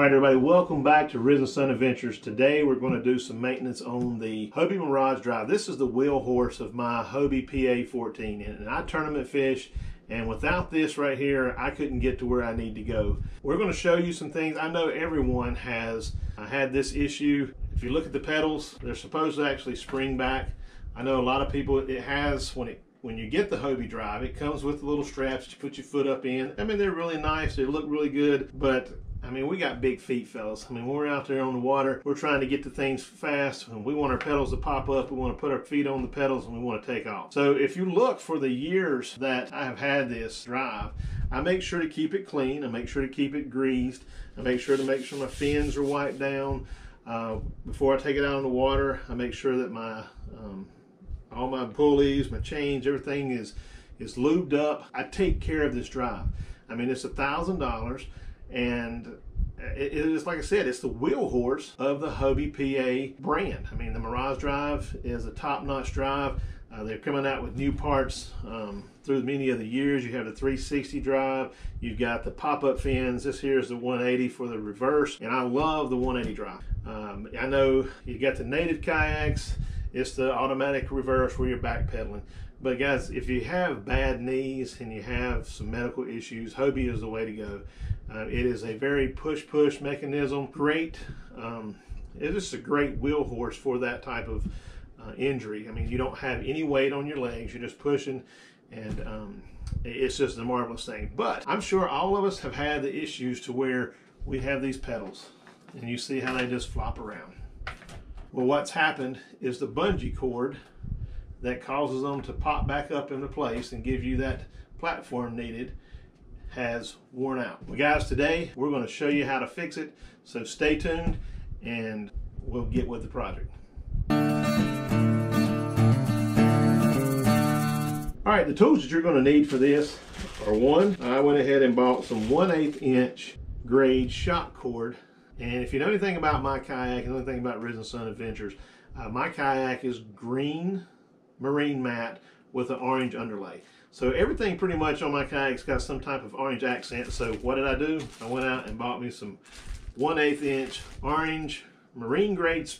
All right, everybody, welcome back to Risen Son Adventures. Today we're going to do some maintenance on the Hobie Mirage Drive. This is the wheel horse of my Hobie PA14, and I tournament fish, and without this right here, I couldn't get to where I need to go. We're going to show you some things. I know everyone has uh, had this issue. If you look at the pedals, they're supposed to actually spring back. I know a lot of people, it has when it when you get the Hobie drive, it comes with little straps that you put your foot up in. I mean, they're really nice. They look really good, but I mean, we got big feet, fellas. I mean, when we're out there on the water, we're trying to get to things fast, and we want our pedals to pop up. We want to put our feet on the pedals, and we want to take off. So if you look for the years that I have had this drive, I make sure to keep it clean. I make sure to keep it greased. I make sure to make sure my fins are wiped down. Uh, before I take it out on the water, I make sure that my um, all my pulleys, my chains, everything is is lubed up. I take care of this drive. I mean, it's a thousand dollars and it is like I said, it's the wheel horse of the Hobie PA brand. I mean, the Mirage Drive is a top-notch drive. Uh, they're coming out with new parts um, through many of the years. You have the 360 drive. You've got the pop-up fins. This here is the 180 for the reverse, and I love the 180 drive. Um, I know you got the native kayaks. It's the automatic reverse where you're backpedaling. But guys, if you have bad knees and you have some medical issues, Hobie is the way to go. Uh, it is a very push-push mechanism. Great, um, it is a great wheel horse for that type of uh, injury. I mean, you don't have any weight on your legs. You're just pushing, and um, it's just a marvelous thing. But I'm sure all of us have had the issues to where we have these pedals, and you see how they just flop around. Well, what's happened is the bungee cord that causes them to pop back up into place and give you that platform needed has worn out. Well guys, today we're going to show you how to fix it, so stay tuned and we'll get with the project. All right, the tools that you're going to need for this are one, I went ahead and bought some 1 8 inch grade shock cord. And if you know anything about my kayak and anything about Risen Son Adventures, uh, my kayak is green marine matte with an orange underlay. So everything pretty much on my kayak's got some type of orange accent. So what did I do? I went out and bought me some 1 8 inch orange marine grade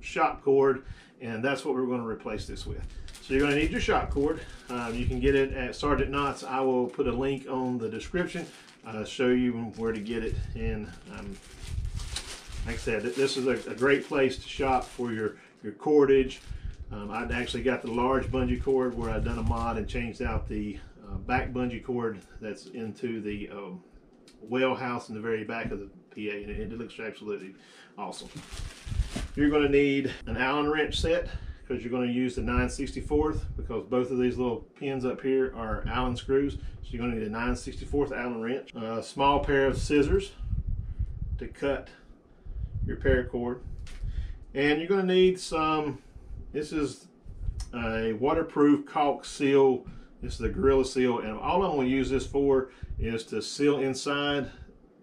shock cord and that's what we're going to replace this with. So you're going to need your shock cord. Um, you can get it at Sergeant Knots. I will put a link on the description, uh, show you where to get it. And um, like I said, this is a, a, great place to shop for your, your cordage, um, I'd actually got the large bungee cord where I'd done a mod and changed out the uh, back bungee cord that's into the um, well house in the very back of the PA and it, it looks absolutely awesome. You're going to need an Allen wrench set because you're going to use the 964th because both of these little pins up here are Allen screws. So you're going to need a 964th Allen wrench. A small pair of scissors to cut your paracord. And you're going to need some this is a waterproof caulk seal. This is the Gorilla Seal, and all I'm going to use this for is to seal inside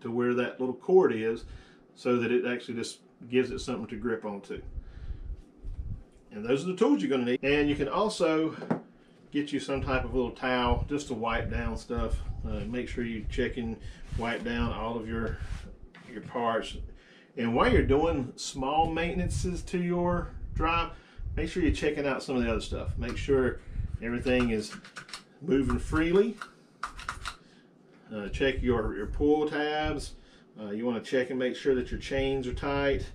to where that little cord is so that it actually just gives it something to grip onto. And those are the tools you're going to need. And you can also get you some type of little towel just to wipe down stuff. Uh, make sure you check and wipe down all of your your parts. And while you're doing small maintenances to your drive, make sure you're checking out some of the other stuff. Make sure everything is moving freely. Uh, check your, your pull tabs. Uh, you want to check and make sure that your chains are tight.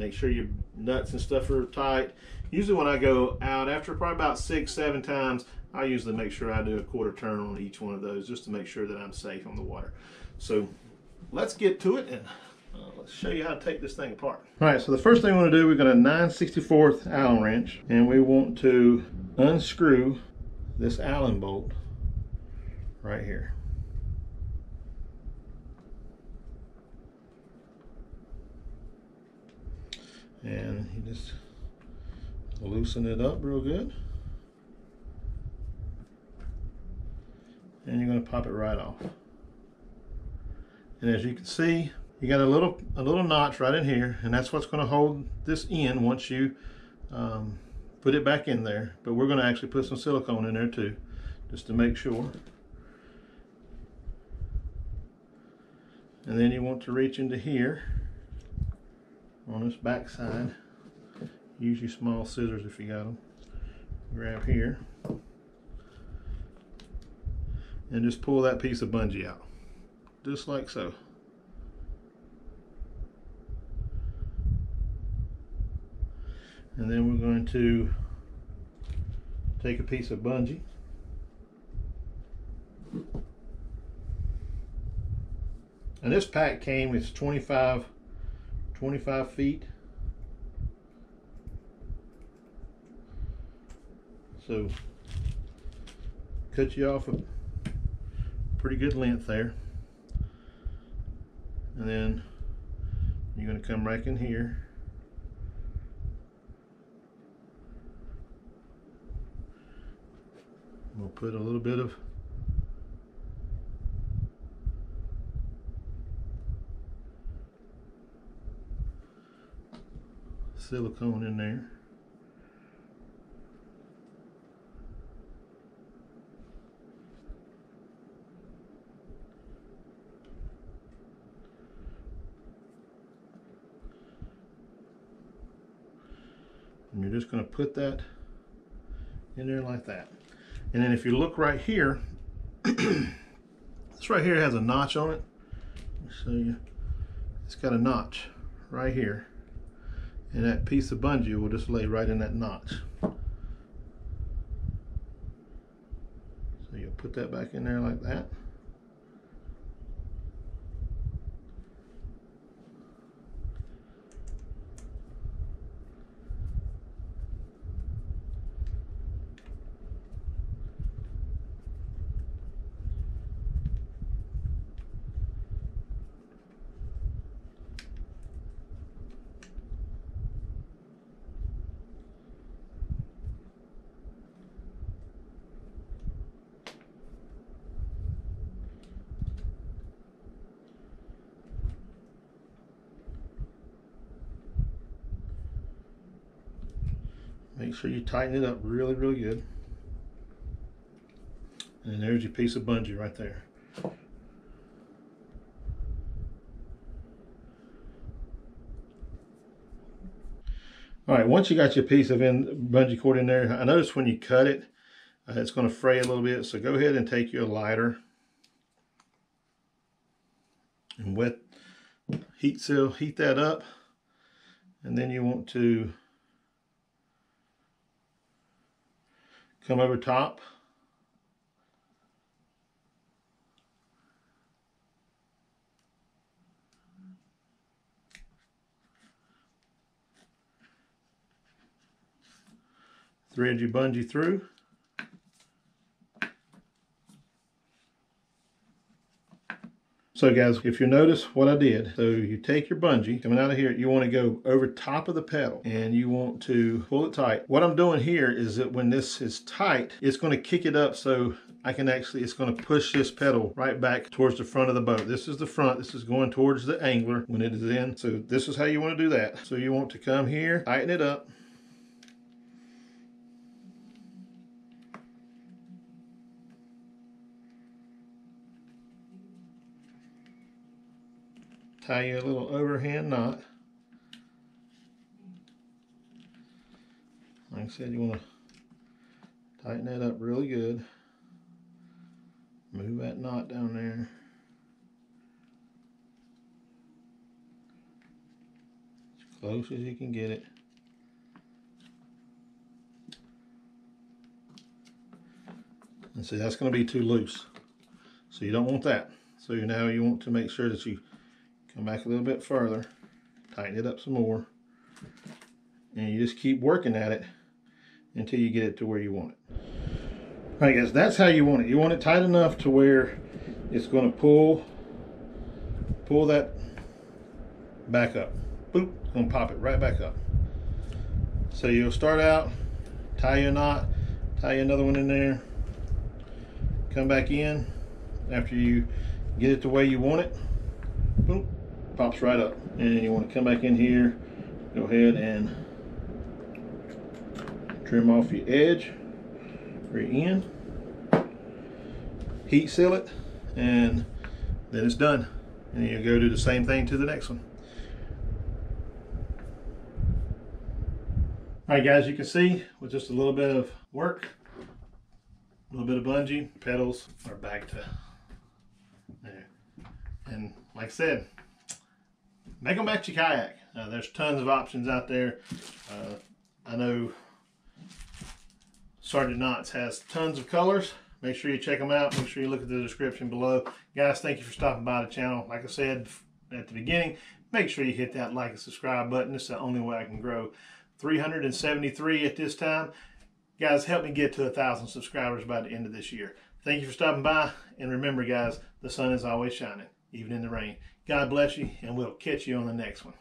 Make sure your nuts and stuff are tight. Usually when I go out, after probably about six, seven times, I usually make sure I do a quarter turn on each one of those just to make sure that I'm safe on the water. So let's get to it and uh, let's show you how to take this thing apart. All right, so the first thing we want to do, we've got a 9 64th Allen wrench, and we want to unscrew this Allen bolt right here. And you just loosen it up real good. And you're going to pop it right off. And as you can see, you got a little a little notch right in here, and that's what's going to hold this in once you um, put it back in there. But we're going to actually put some silicone in there too, just to make sure. And then you want to reach into here on this back side. Use your small scissors if you got them. Grab here. And just pull that piece of bungee out. Just like so. And then we're going to take a piece of bungee. And this pack came, it's 25, 25 feet. So cut you off a pretty good length there. And then you're going to come right in here. We'll put a little bit of silicone in there. And you're just going to put that in there like that. And then if you look right here, this right here has a notch on it. Let me show you. It's got a notch right here. And that piece of bungee will just lay right in that notch. So you'll put that back in there like that. Make sure you tighten it up really, really good. And there's your piece of bungee right there. All right, once you got your piece of in, bungee cord in there, I notice when you cut it, uh, it's going to fray a little bit. So go ahead and take your lighter and wet, heat seal, heat that up. And then you want to come over top. Thread your bungee through. So guys, if you notice what I did, so you take your bungee coming out of here, you want to go over top of the pedal and you want to pull it tight. What I'm doing here is that when this is tight, it's going to kick it up so I can actually, it's going to push this pedal right back towards the front of the boat. This is the front, this is going towards the angler when it is in. So this is how you want to do that. So you want to come here, tighten it up, tie you a little overhand knot. Like I said, you want to tighten that up really good. Move that knot down there. As close as you can get it. And see, that's going to be too loose. So you don't want that. So now you want to make sure that you Come back a little bit further, tighten it up some more, and you just keep working at it until you get it to where you want it. All right guys, that's how you want it. You want it tight enough to where it's going to pull, pull that back up. Boop, going to pop it right back up. So you'll start out, tie your knot, tie another one in there, come back in after you get it the way you want it. Boop, pops right up. And you want to come back in here, go ahead and trim off your edge, right in, heat seal it, and then it's done. and you go do the same thing to the next one. All right, guys, you can see with just a little bit of work, a little bit of bungee, pedals are back to there. And like I said, make them match your kayak. Uh, there's tons of options out there. Uh, I know Sergeant Knots has tons of colors. Make sure you check them out. Make sure you look at the description below. Guys, thank you for stopping by the channel. Like I said at the beginning, make sure you hit that like and subscribe button. It's the only way I can grow. 373 at this time. Guys, help me get to a thousand subscribers by the end of this year. Thank you for stopping by. And remember, guys, the sun is always shining, even in the rain. God bless you, and we'll catch you on the next one.